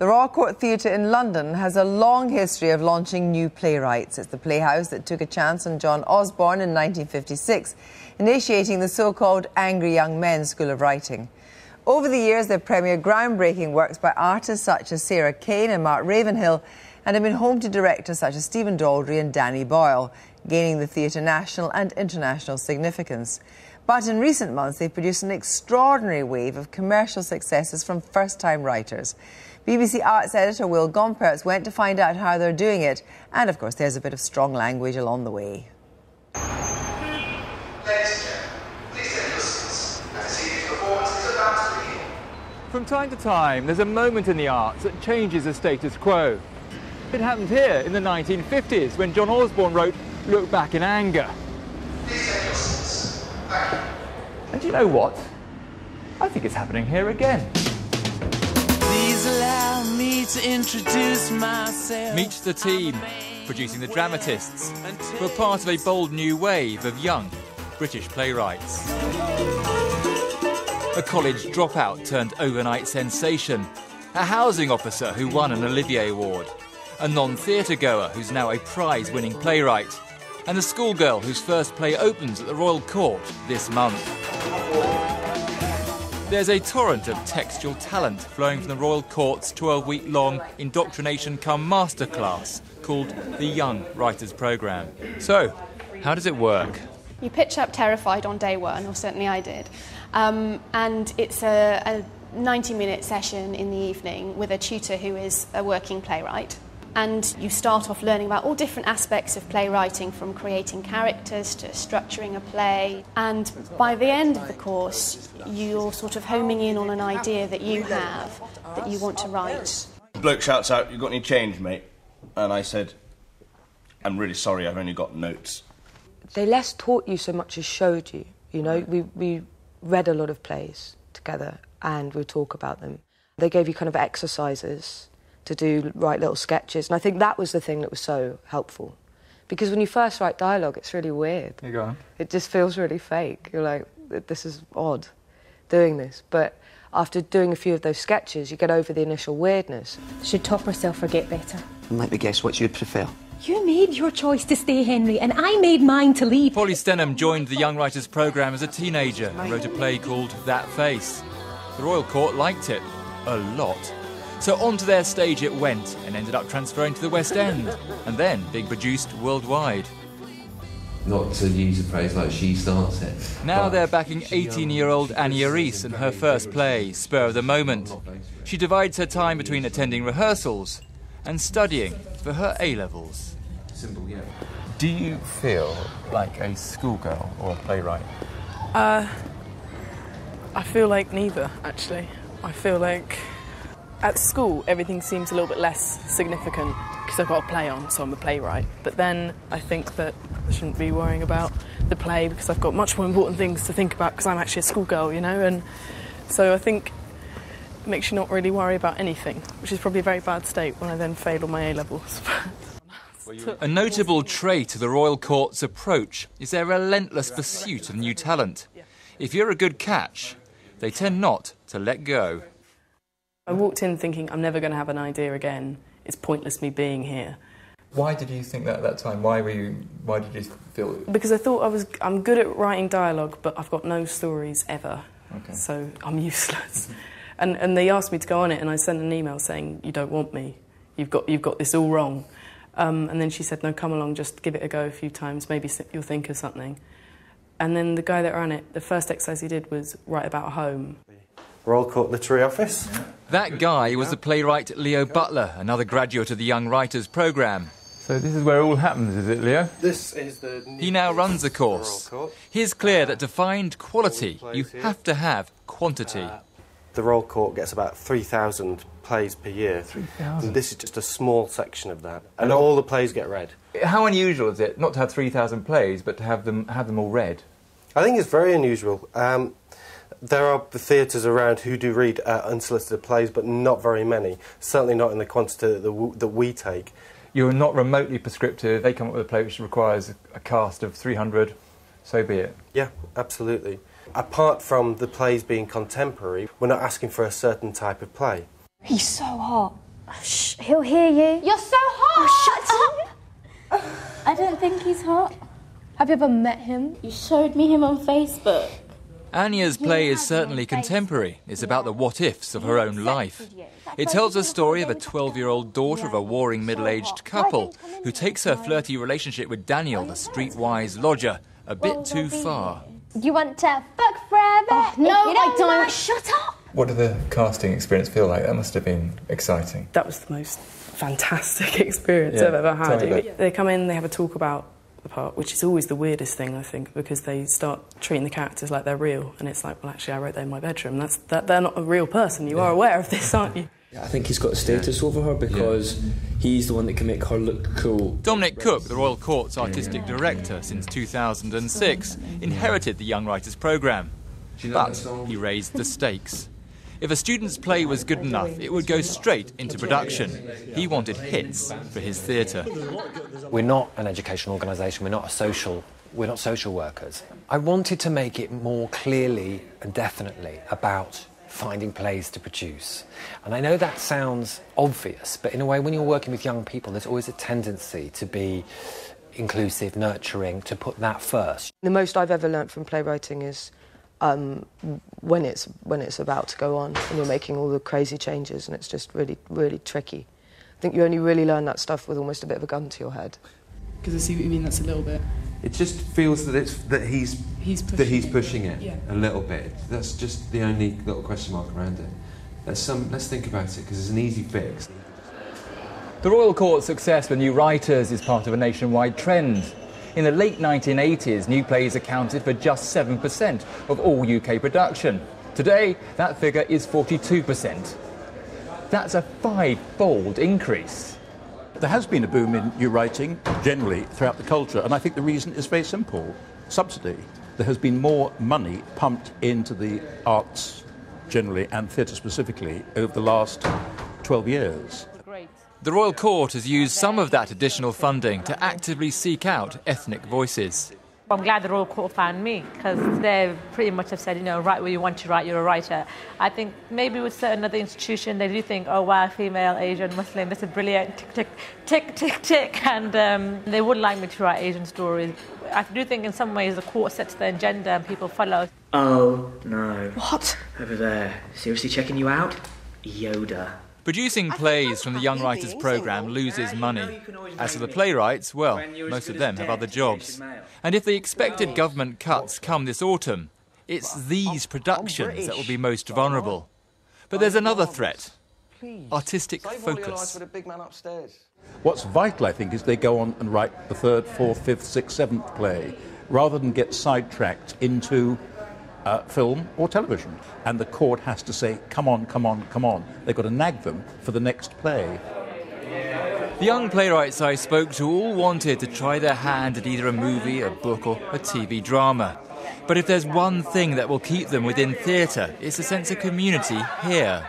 The Royal Court Theatre in London has a long history of launching new playwrights. It's the playhouse that took a chance on John Osborne in 1956, initiating the so called Angry Young Men School of Writing. Over the years, they've premiered groundbreaking works by artists such as Sarah Kane and Mark Ravenhill and have been home to directors such as Stephen Daldry and Danny Boyle, gaining the theatre national and international significance. But in recent months, they've produced an extraordinary wave of commercial successes from first time writers. BBC Arts editor Will Gompertz went to find out how they're doing it, and of course, there's a bit of strong language along the way. From time to time, there's a moment in the arts that changes the status quo. It happened here in the 1950s when John Osborne wrote Look Back in Anger. And you know what? I think it's happening here again. Me to introduce myself. Meet the team, producing the dramatists, who are part of a bold new wave of young British playwrights. A college dropout turned overnight sensation, a housing officer who won an Olivier Award, a non theatre goer who's now a prize winning playwright, and a schoolgirl whose first play opens at the Royal Court this month. There's a torrent of textual talent flowing from the Royal Court's 12 week long indoctrination come masterclass called the Young Writers Programme. So, how does it work? You pitch up terrified on day one, or certainly I did. Um, and it's a, a 90 minute session in the evening with a tutor who is a working playwright and you start off learning about all different aspects of playwriting from creating characters to structuring a play. And by the end of the course you're sort of homing in on an idea that you have that you want to write. Bloke shouts out you got any change mate? And i said i'm really sorry i've only got notes. They less taught you so much as showed you you know? We, we read a lot of plays together and we talk about them. They gave you kind of exercises to do write little sketches. And I think that was the thing that was so helpful. Because when you first write dialogue, it's really weird. You go on. It just feels really fake. You're like, this is odd doing this. But after doing a few of those sketches, you get over the initial weirdness. Should top herself or get better? Let me guess what you'd prefer. You made your choice to stay, Henry, and I made mine to leave. Polly Stenham joined the Young Writers Programme as a teenager and wrote a play called That Face. The Royal Court liked it a lot. So onto their stage it went and ended up transferring to the West End and then being produced worldwide. Not to use a phrase like she starts it. Now they're backing 18 year old Anya Reiss and her first play, Spur of the Moment. She divides her time between attending rehearsals and studying for her A levels. Simple, yeah. Do you feel like a schoolgirl or a playwright? Uh, I feel like neither, actually. I feel like at school, everything seems a little bit less significant because I've got a play on, so I'm a playwright. But then I think that I shouldn't be worrying about the play because I've got much more important things to think about because I'm actually a schoolgirl, you know. And so I think it makes you not really worry about anything, which is probably a very bad state when I then fail all my A levels. a notable trait of the Royal Court's approach is their relentless pursuit of new talent. If you're a good catch, they tend not to let go. I walked in thinking I'm never going to have an idea again. It's pointless me being here. Why did you think that at that time? Why were you? Why did you feel? Because I thought I was. I'm good at writing dialogue, but I've got no stories ever. Okay. So I'm useless. and and they asked me to go on it, and I sent an email saying you don't want me. You've got you've got this all wrong. Um, and then she said, no, come along, just give it a go a few times. Maybe you'll think of something. And then the guy that ran it, the first exercise he did was write about home. Royal Court Literary Office. That guy was the playwright Leo Butler, another graduate of the Young Writers Programme. So this is where it all happens, is it, Leo? This is the. He now runs the course. He's clear that to find quality, you have to have quantity. Uh, the Royal Court gets about 3,000 plays per year. 3,000? This is just a small section of that. And all the plays get read. How unusual is it not to have 3,000 plays, but to have them, have them all read? I think it's very unusual. Um, there are theatres around who do read uh, unsolicited plays, but not very many. Certainly not in the quantity that, that we take. You're not remotely prescriptive. They come up with a play which requires a cast of 300, so be it. Yeah, absolutely. Apart from the plays being contemporary, we're not asking for a certain type of play. He's so hot. Shh, he'll hear you. You're so hot! Oh, shut up! I don't think he's hot. Have you ever met him? You showed me him on Facebook. Anya's play is certainly contemporary. It's about the what ifs of her own life. It tells the story of a 12 year old daughter of a warring middle aged couple who takes her flirty relationship with Daniel, the streetwise lodger, a bit too far. You want to fuck forever? Oh, no, If you I don't. mind, Shut up! What did the casting experience feel like? That must have been exciting. That was the most fantastic experience Yeah, I've ever had. They come in, they have a talk about the part, which is always the weirdest thing, I think, because they start treating the characters like they're real, and it's like, well, actually, I wrote that in my bedroom. That's that they're not a real person. You are aware of this, aren't you? I think he's got a status over her because he's the one that can make her look cool. Dominic Cooke, the Royal Court's artistic director since 2006, inherited the Young Writers Programme. But he raised the stakes. If a student's play was good enough, it would go straight into production. He wanted hits for his theatre. We're not an educational organisation, we're not a social we're not social workers. I wanted to make it more clearly and definitely about finding plays to produce. And I know that sounds obvious, but in a way when you're working with young people there's always a tendency to be inclusive, nurturing, to put that first. The most I've ever learnt from playwriting is um, when it's when it's about to go on and you're making all the crazy changes and it's just really really tricky. I think you only really learn that stuff with almost a bit of a gun to your head. Because I see what you mean. That's a little bit. It just feels that it's that he's, He's that he's pushing pushing it, it yeah. a little bit. That's just the only little question mark around it. Let's some let's think about it because it's an easy fix. The Royal Court's success with new writers is part of a nationwide trend. In the late 1980s, new plays accounted for just 7% of all UK production. Today, that figure is 42%. That's a five-fold increase. There has been a boom in new writing generally throughout the culture, and I think the reason is very simple subsidy. There has been more money pumped into the arts generally and theatre specifically over the last 12 years. The Royal Court has used some of that additional funding to actively seek out ethnic voices. I'm glad the Royal Court found me because they pretty much have said, you know, write where you want to write, you're a writer. I think maybe with certain other institutions, they do think, oh, wow, female, Asian, Muslim, this is brilliant, tick, tick, tick, tick, tick. And um, they would like me to write Asian stories. I do think in some ways the court sets the agenda and people follow. Oh, no. What? Over there. Seriously checking you out? Yoda. Producing plays from the Young Writers Programme loses money. As for the playwrights, well, most of them have other jobs. And if the expected government cuts come this autumn, it's these productions that will be most vulnerable. But there's another threat artistic focus. What's vital, I think, is they go on and write the third, fourth, fifth, sixth, seventh play rather than get sidetracked into uh, film or television. And the court has to say, come on, come on, come on. They've got to nag them for the next play. The young playwrights I spoke to all wanted to try their hand at either a movie, a book, or a TV drama. But if there's one thing that will keep them within theatre, it's a sense of community here.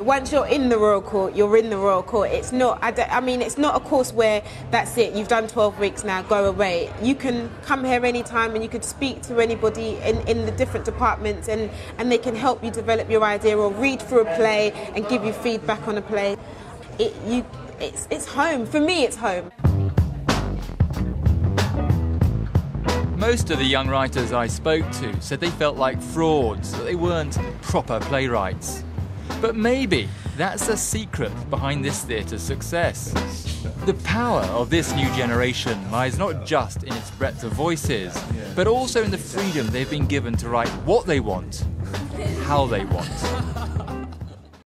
Once you're in the Royal Court, you're in the Royal Court. It's not, I, I mean, it's not a course where that's it, you've done 12 weeks now, go away. You can come here anytime and you could speak to anybody in, in the different departments and, and they can help you develop your idea or read through a play and give you feedback on a play. It, you, it's, it's home. For me, it's home. Most of the young writers I spoke to said they felt like frauds, that they weren't proper playwrights. But maybe that's the secret behind this theatre's success. The power of this new generation lies not just in its breadth of voices, but also in the freedom they've been given to write what they want, how they want.